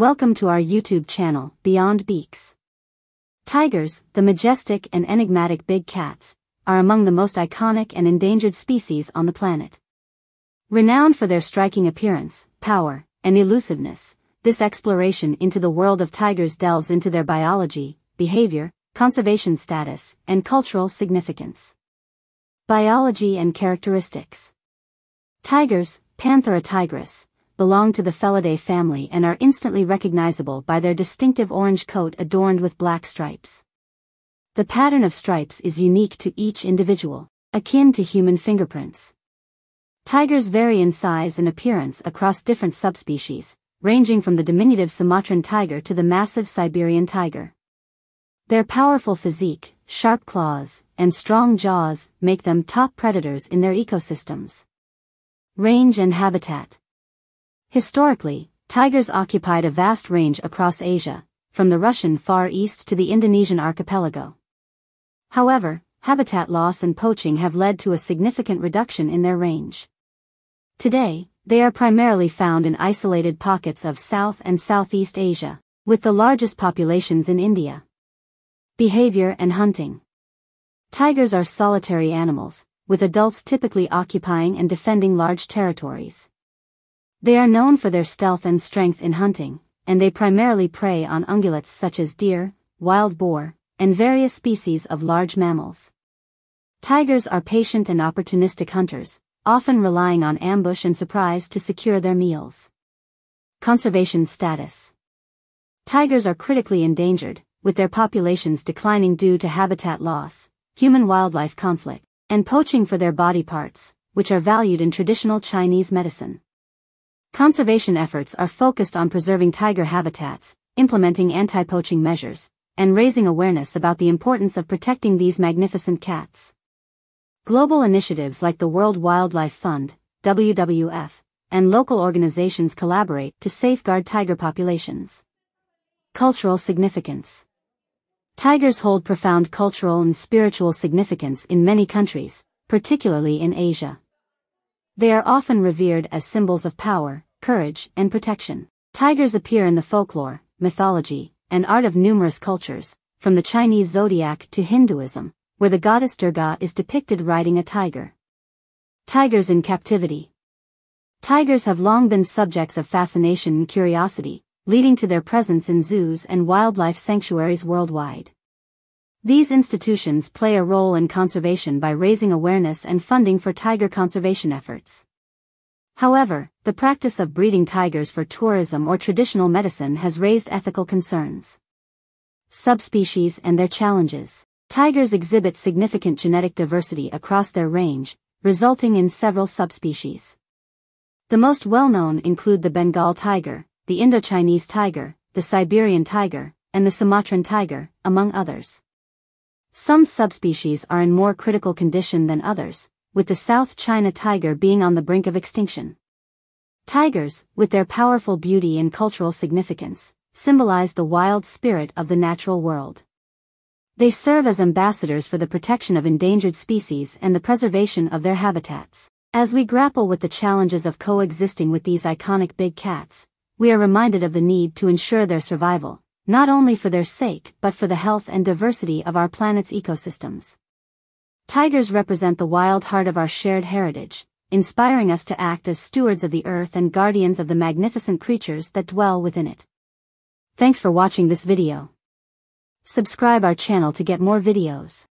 Welcome to our YouTube channel, Beyond Beaks. Tigers, the majestic and enigmatic big cats, are among the most iconic and endangered species on the planet. Renowned for their striking appearance, power, and elusiveness, this exploration into the world of tigers delves into their biology, behavior, conservation status, and cultural significance. Biology and characteristics. Tigers, Panthera tigris, belong to the Felidae family and are instantly recognizable by their distinctive orange coat adorned with black stripes. The pattern of stripes is unique to each individual, akin to human fingerprints. Tigers vary in size and appearance across different subspecies, ranging from the diminutive Sumatran tiger to the massive Siberian tiger. Their powerful physique, sharp claws, and strong jaws make them top predators in their ecosystems. Range and habitat. Historically, tigers occupied a vast range across Asia, from the Russian Far East to the Indonesian archipelago. However, habitat loss and poaching have led to a significant reduction in their range. Today, they are primarily found in isolated pockets of South and Southeast Asia, with the largest populations in India. Behavior and hunting. Tigers are solitary animals, with adults typically occupying and defending large territories. They are known for their stealth and strength in hunting, and they primarily prey on ungulates such as deer, wild boar, and various species of large mammals. Tigers are patient and opportunistic hunters, often relying on ambush and surprise to secure their meals. Conservation status. Tigers are critically endangered, with their populations declining due to habitat loss, human-wildlife conflict, and poaching for their body parts, which are valued in traditional Chinese medicine. Conservation efforts are focused on preserving tiger habitats, implementing anti-poaching measures, and raising awareness about the importance of protecting these magnificent cats. Global initiatives like the World Wildlife Fund, WWF, and local organizations collaborate to safeguard tiger populations. Cultural significance. Tigers hold profound cultural and spiritual significance in many countries, particularly in Asia. They are often revered as symbols of power, courage, and protection. Tigers appear in the folklore, mythology, and art of numerous cultures, from the Chinese zodiac to Hinduism, where the goddess Durga is depicted riding a tiger. Tigers in captivity. Tigers have long been subjects of fascination and curiosity, leading to their presence in zoos and wildlife sanctuaries worldwide. These institutions play a role in conservation by raising awareness and funding for tiger conservation efforts. However, the practice of breeding tigers for tourism or traditional medicine has raised ethical concerns. Subspecies and their challenges. Tigers exhibit significant genetic diversity across their range, resulting in several subspecies. The most well-known include the Bengal tiger, the Indochinese tiger, the Siberian tiger, and the Sumatran tiger, among others. Some subspecies are in more critical condition than others, with the South China tiger being on the brink of extinction. Tigers, with their powerful beauty and cultural significance, symbolize the wild spirit of the natural world. They serve as ambassadors for the protection of endangered species and the preservation of their habitats. As we grapple with the challenges of coexisting with these iconic big cats, we are reminded of the need to ensure their survival, not only for their sake but for the health and diversity of our planet's ecosystems. Tigers represent the wild heart of our shared heritage, inspiring us to act as stewards of the earth and guardians of the magnificent creatures that dwell within it. Thanks for watching this video. Subscribe our channel to get more videos.